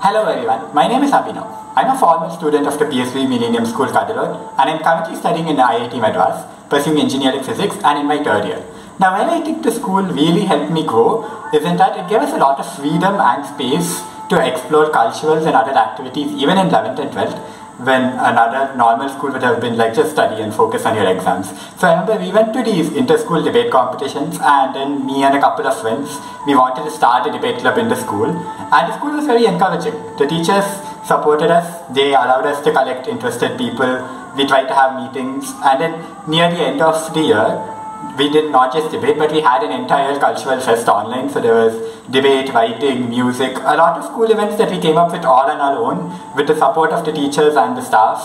Hello everyone, my name is Abhinav. I'm a former student of the PSBB Millennium School Cuddalore and I'm currently studying in IIT Madras, pursuing engineering physics and in my third year. Now when I think the school really helped me grow is in that it gave us a lot of freedom and space to explore culturals and other activities even in 11th and 12th when another normal school would have been like just study and focus on your exams. So I remember we went to these inter-school debate competitions and then me and a couple of friends, we wanted to start a debate club in the school and the school was very encouraging. The teachers supported us, they allowed us to collect interested people, we tried to have meetings and then near the end of the year, we did not just debate, but we had an entire cultural fest online. So there was debate, writing, music, a lot of cool events that we came up with all on our own with the support of the teachers and the staff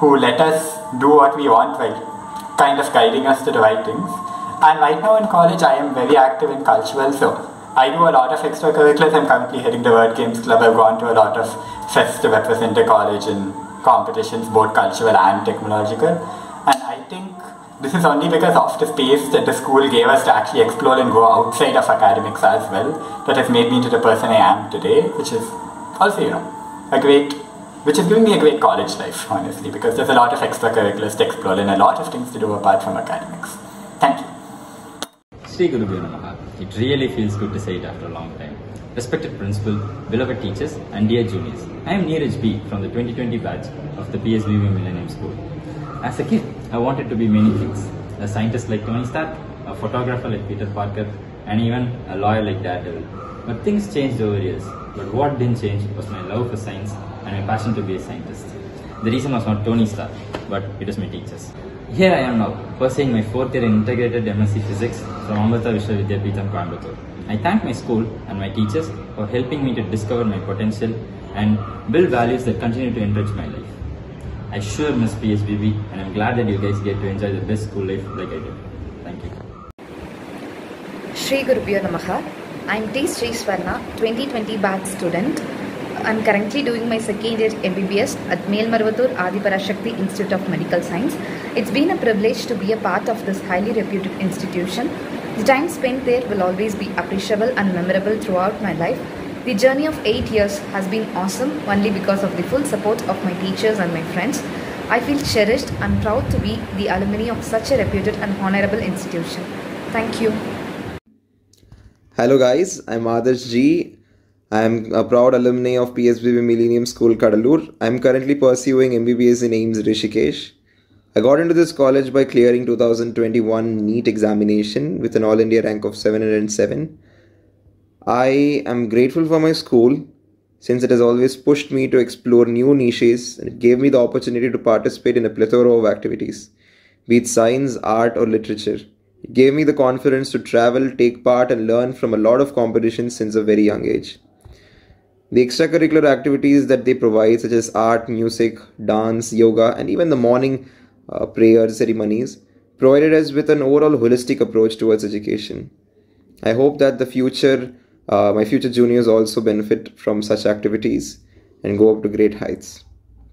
who let us do what we want while kind of guiding us to the right things. And right now in college, I am very active in cultural, so I do a lot of extracurriculars. I'm currently heading the Word Games Club. I've gone to a lot of fests to represent the college in competitions, both cultural and technological. And I think this is only because of the space that the school gave us to actually explore and go outside of academics as well that has made me into the person I am today, which is also, you know, a great, which is giving me a great college life, honestly, because there's a lot of extracurriculars to explore and a lot of things to do apart from academics. Thank you. Sri. It really feels good to say it after a long time. Respected principal, beloved teachers, and dear juniors, I am Neeraj B from the 2020 batch of the PSBB Millennium School. As a kid, I wanted to be many things. A scientist like Tony Stark, a photographer like Peter Parker, and even a lawyer like Daredevil. But things changed over years. But what didn't change was my love for science and my passion to be a scientist. The reason was not Tony Stark, but it was my teachers. Here I am now, pursuing my fourth year in integrated MSc Physics from Amrita Vishwa Vidyapeetham Coimbatore. I thank my school and my teachers for helping me to discover my potential and build values that continue to enrich my life. I sure miss PSBB and I'm glad that you guys get to enjoy the best school life like I did. Thank you. Shri Gurubhyo Namaha. I'm T. Sri Swarna, 2020 batch student. I'm currently doing my second year MBBS at Melmaruvathur Adhiparasakthi Institute of Medical Science. It's been a privilege to be a part of this highly reputed institution. The time spent there will always be appreciable and memorable throughout my life. The journey of eight years has been awesome only because of the full support of my teachers and my friends. I feel cherished and proud to be the alumni of such a reputed and honorable institution. Thank you. Hello guys, I'm Adarsh G. I'm a proud alumni of PSBB Millennium School Cuddalore. I'm currently pursuing MBBS in AIIMS Rishikesh. I got into this college by clearing 2021 NEET examination with an All India rank of 707. I am grateful for my school since it has always pushed me to explore new niches and it gave me the opportunity to participate in a plethora of activities, be it science, art, or literature. It gave me the confidence to travel, take part, and learn from a lot of competitions since a very young age. The extracurricular activities that they provide, such as art, music, dance, yoga, and even the morning uh, prayer ceremonies, provided us with an overall holistic approach towards education. I hope that the future, uh, my future juniors also benefit from such activities and go up to great heights.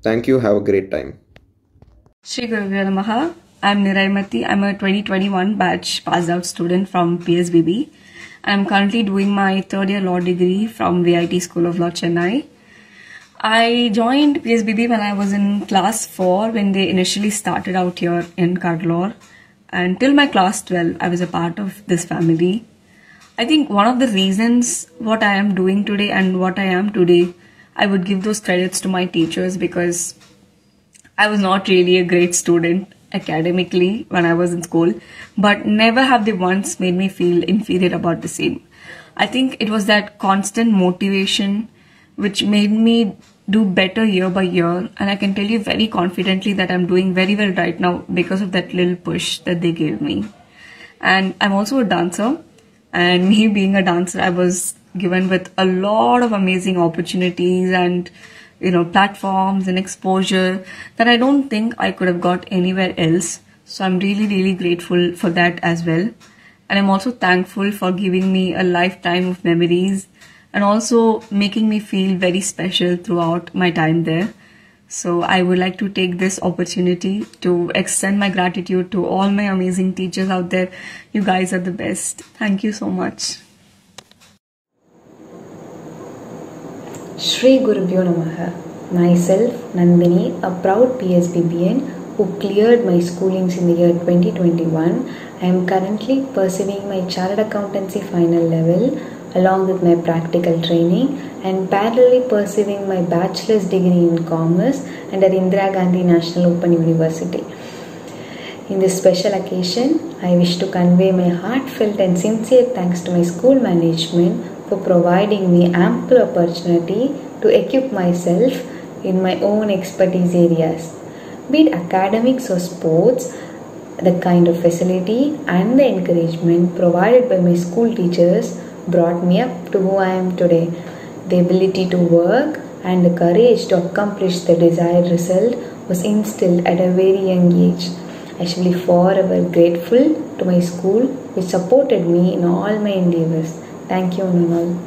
Thank you. Have a great time. Shri. I'm Niraimati. I'm a 2021 batch passed out student from PSBB. I'm currently doing my third year law degree from VIT School of Law, Chennai. I joined PSBB when I was in class 4 when they initially started out here in Cuddalore. And till my class 12, I was a part of this family. I think one of the reasons what I am doing today and what I am today, I would give those credits to my teachers because I was not really a great student academically when I was in school, but never have they once made me feel inferior about the same. I think it was that constant motivation which made me do better year by year, and I can tell you very confidently that I'm doing very well right now because of that little push that they gave me. And I'm also a dancer, and me being a dancer, I was given with a lot of amazing opportunities and you know platforms and exposure that I don't think I could have got anywhere else. So I'm really really grateful for that as well. And I'm also thankful for giving me a lifetime of memories and also making me feel very special throughout my time there. So I would like to take this opportunity to extend my gratitude to all my amazing teachers out there. You guys are the best. Thank you so much. Shri Gurubhyo Namaha. Myself, Nandini, a proud PSBBN who cleared my schoolings in the year 2021. I am currently pursuing my Chartered Accountancy final level along with my practical training and parallelly pursuing my bachelor's degree in commerce under Indira Gandhi National Open University. In this special occasion, I wish to convey my heartfelt and sincere thanks to my school management for providing me ample opportunity to equip myself in my own expertise areas. Be it academics or sports, the kind of facility and the encouragement provided by my school teachers brought me up to who I am today. The ability to work and the courage to accomplish the desired result was instilled at a very young age. I shall be forever grateful to my school which supported me in all my endeavors. Thank you, Nunal.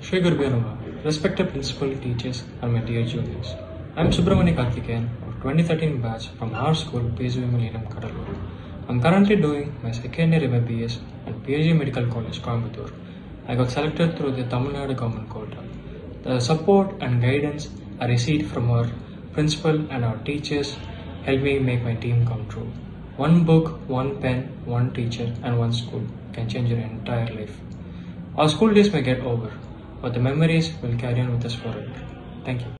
Shri Gurubhyo Namaha. Respected principal, teachers, and my dear juniors. I am Subramani Karthikeyan of 2013 batch from our school, Millennium Cuddalore. I am currently doing my second year MBBS at PSG Medical College, Coimbatore. I got selected through the Tamil Nadu government quota. The support and guidance I received from our principal and our teachers helped me make my dream come true. One book, one pen, one teacher, and one school can change your entire life. Our school days may get over, but the memories will carry on with us forever. Thank you.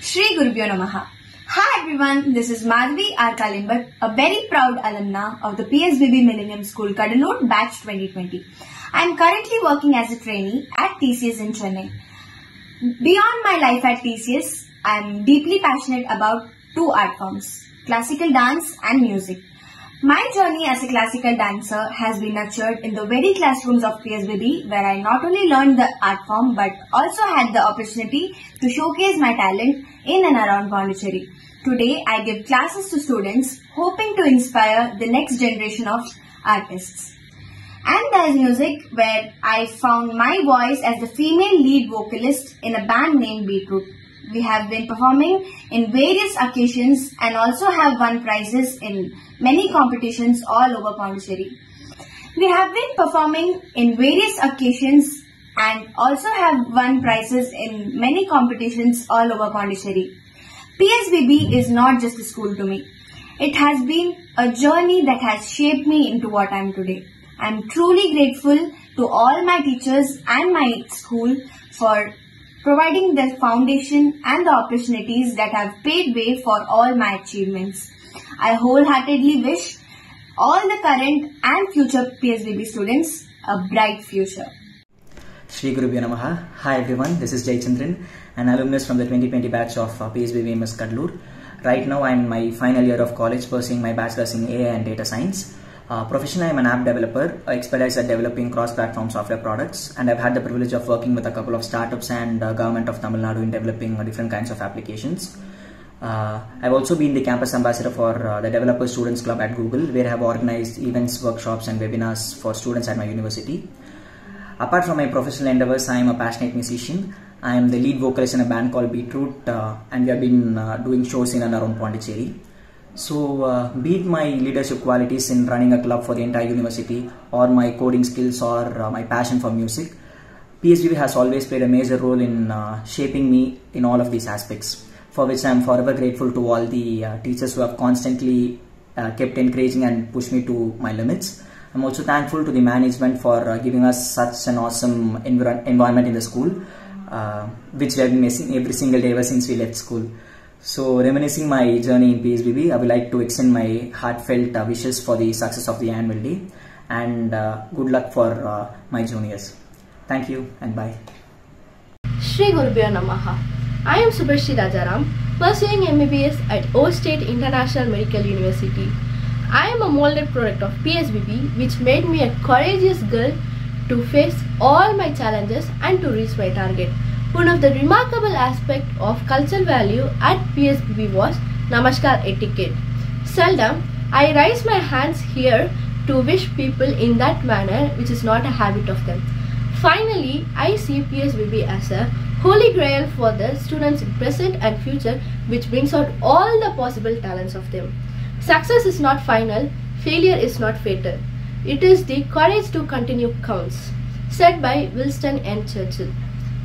Shri Gurubhyo Namaha. Hi everyone, this is Madhvi R. Kalimbat, a very proud alumna of the PSBB Millennium School Cuddalore Batch 2020. I am currently working as a trainee at TCS in Chennai. Beyond my life at TCS, I am deeply passionate about two art forms, classical dance and music. My journey as a classical dancer has been nurtured in the very classrooms of PSBB where I not only learned the art form but also had the opportunity to showcase my talent in and around Pondicherry. Today I give classes to students hoping to inspire the next generation of artists. And there's music where I found my voice as the female lead vocalist in a band named Beetroot. We have been performing in various occasions and also have won prizes in many competitions all over Pondicherry. We have been performing in various occasions and also have won prizes in many competitions all over Pondicherry. PSBB is not just a school to me. It has been a journey that has shaped me into what I am today. I am truly grateful to all my teachers and my school for providing the foundation and the opportunities that have paved way for all my achievements. I wholeheartedly wish all the current and future PSBB students a bright future. Shri Gurubhyo Namaha. Hi everyone, this is Jay Chandran, an alumnus from the 2020 batch of uh, PSBB MS Cuddalore. Right now I'm in my final year of college pursuing my bachelor's in AI and data science. Uh, professionally, I'm an app developer, expertise at developing cross-platform software products, and I've had the privilege of working with a couple of startups and uh, government of Tamil Nadu in developing uh, different kinds of applications. Uh, I've also been the campus ambassador for uh, the Developer Students Club at Google, where I have organized events, workshops, and webinars for students at my university. Apart from my professional endeavors, I am a passionate musician. I am the lead vocalist in a band called Beetroot, uh, and we have been doing shows in and around Pondicherry. So, uh, be it my leadership qualities in running a club for the entire university, or my coding skills, or uh, my passion for music, PSBB has always played a major role in uh, shaping me in all of these aspects, for which I am forever grateful to all the teachers who have constantly kept encouraging and pushed me to my limits. I'm also thankful to the management for giving us such an awesome envir environment in the school, which we have been missing every single day ever since we left school. So, reminiscing my journey in PSBB, I would like to extend my heartfelt uh, wishes for the success of the annual day and uh, good luck for uh, my juniors. Thank you and bye. Shri Gurubhyo Namaha. I am Subhashri Rajaram, pursuing MBBS at Osh State International Medical University. I am a molded product of PSBB, which made me a courageous girl to face all my challenges and to reach my target. One of the remarkable aspects of cultural value at PSBB was Namaskar etiquette. Seldom I raise my hands here to wish people in that manner which is not a habit of them. Finally, I see PSBB as a holy grail for the students present and future which brings out all the possible talents of them. Success is not final, failure is not fatal. It is the courage to continue counts. Said by Winston and Churchill.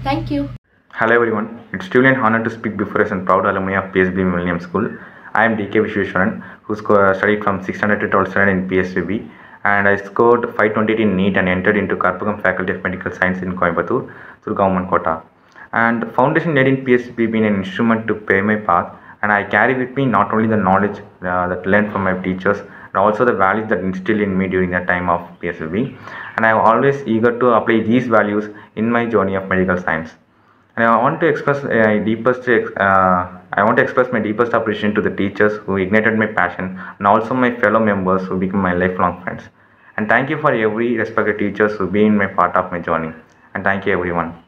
Thank you. Hello everyone, it's truly an honor to speak before us and proud alumni of PSB Millennium School. I am DK Vishweshwaran, who sco- studied from 600 to 12 standard in PSBB and I scored 528 in NEET and entered into Karpagam Faculty of Medical Science in Coimbatore through government quota. And foundation led in PSB being an instrument to pay my path and I carry with me not only the knowledge uh, that learned from my teachers but also the values that instilled in me during the time of PSB and I am always eager to apply these values in my journey of medical science. And I want to express my deepest uh, I want to express my deepest appreciation to the teachers who ignited my passion and also my fellow members who became my lifelong friends. And thank you for every respected teachers who been my part of my journey. And thank you everyone.